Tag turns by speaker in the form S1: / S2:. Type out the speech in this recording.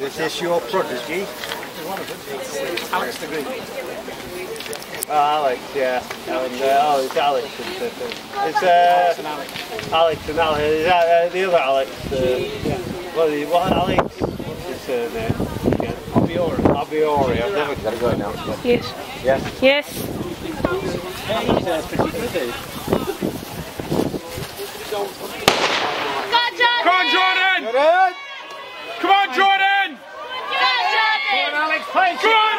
S1: Is this your prodigy?
S2: Alex the Greek.
S1: Oh, Alex, yeah. And, uh, oh, it's Alex. and, uh, It's uh, Alex and Alex. Is that uh, the other Alex? Uh, what, is, what Alex? What's his surname? Yeah.
S2: Obiora.
S1: Abiori. I've never
S3: Gotta go now.
S4: Yes.
S1: Yes.
S4: Yes.
S2: He's uh,
S5: on,
S2: Alex,